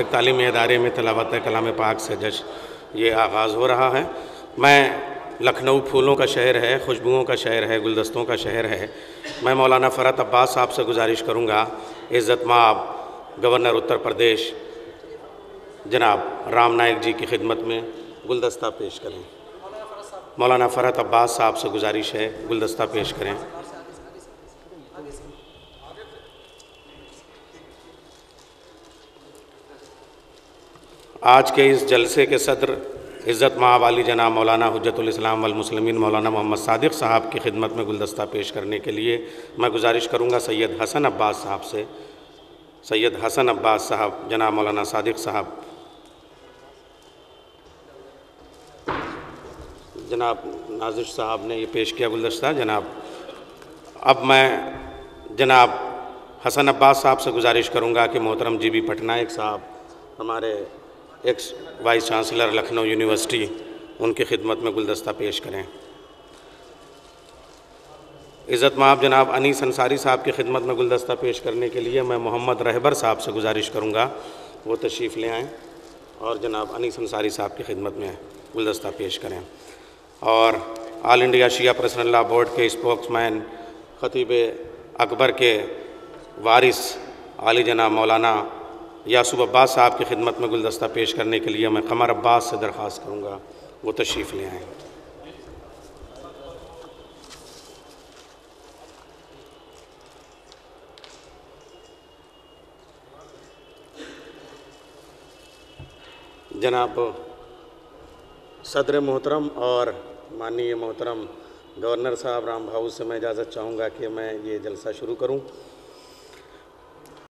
ایک تعلیمی ادارے میں تلاوت کلام پاک سے جشن یہ آغاز ہو رہا ہے۔ میں لکھنؤ پھولوں کا شہر ہے، خوشبوؤں کا شہر ہے، گلدستوں کا شہر ہے۔ میں مولانا فرت عباس صاحب سے گزارش کروں گا۔ عزت مآب گورنر اتر پردیش، جناب رام نائک جی کی خدمت میں گلدستہ پیش کریں۔ مولانا فرت عباس صاحب سے گزارش ہے، گلدستہ پیش کریں۔ آج کے اس جلسے کے صدر عزت مآب علی جناب مولانا حجت الاسلام والمسلمین مولانا محمد صادق صاحب کی خدمت میں گلدستہ پیش کرنے کے لیے میں گزارش کروں گا سید حسن عباس صاحب سے۔ سید حسن عباس صاحب، جناب مولانا صادق صاحب۔ جناب نازش صاحب نے یہ پیش کیا گلدستہ، جناب۔ اب میں جناب حسن عباس صاحب سے گزارش کروں گا کہ محترم جی بی پٹنائک صاحب، ہمارے ex vice chancellor Lucknow university ان کی خدمت میں گلدستہ پیش کریں۔ عزت مآب جناب انیس انصاری صاحب کی خدمت میں گلدستہ پیش کرنے کے لیے میں محمد رہبر صاحب سے گزارش کروں گا۔ وہ تشریف لے آئیں اور جناب انیس انصاری صاحب کی خدمت میں گلدستہ پیش کریں۔ اور all India Shia personal law board کے اسپوکس مین خطیب اکبر کے وارث علی جناب مولانا یاسوب عباس صاحب کی خدمت میں گلدستہ پیش کرنے کے لیے میں قمر عباس سے درخواست کروں گا، وہ تشریف لے آئیں۔ جناب صدر محترم اور ماننی محترم گورنر صاحب، رام بھاؤ سے میں اجازت چاہوں گا کہ میں یہ جلسہ شروع کروں۔